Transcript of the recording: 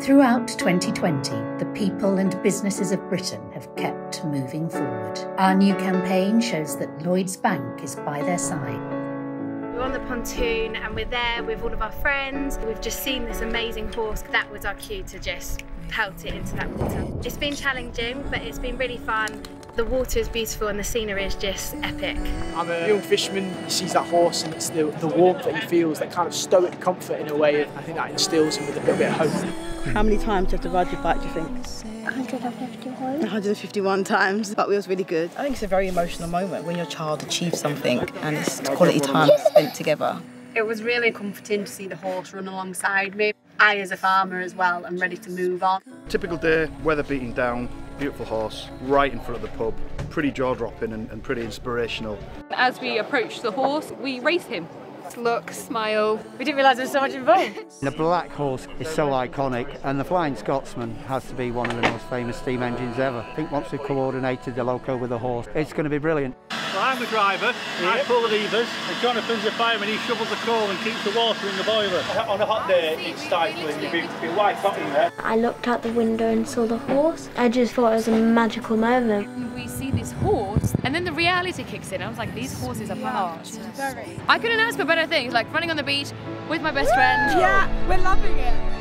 Throughout 2020, the people and businesses of Britain have kept moving forward. Our new campaign shows that Lloyds Bank is by their side. We're on the pontoon and we're there with all of our friends. We've just seen this amazing horse. That was our cue to just pelt it into that water. It's been challenging, but it's been really fun. The water is beautiful and the scenery is just epic. I'm a young fisherman, he sees that horse and it's the, the warmth that he feels, that kind of stoic comfort in a way. I think that instills him with a little bit of hope. How many times do you have to ride your bike, do you think? 151. 151 times, but it was really good. I think it's a very emotional moment when your child achieves something and it's quality time spent together. It was really comforting to see the horse run alongside me. I, as a farmer as well, am ready to move on. Typical day, weather beating down, beautiful horse, right in front of the pub, pretty jaw-dropping and, and pretty inspirational. As we approach the horse, we race him. Look, smile. We didn't realise there was so much involved. The Black Horse is so iconic, and the Flying Scotsman has to be one of the most famous steam engines ever. I think once we've coordinated the loco with the horse, it's going to be brilliant. Well, I'm the driver, I pull the levers, and Jonathan's the fireman, he shovels the coal and keeps the water in the boiler. On a hot day, oh, it's stifling, you'd be, be white hot in there. I looked out the window and saw the horse. I just thought it was a magical moment. We see this horse, and then the reality kicks in. I was like, these horses are past. I couldn't ask for better things, like running on the beach with my best friend. Yeah, we're loving it.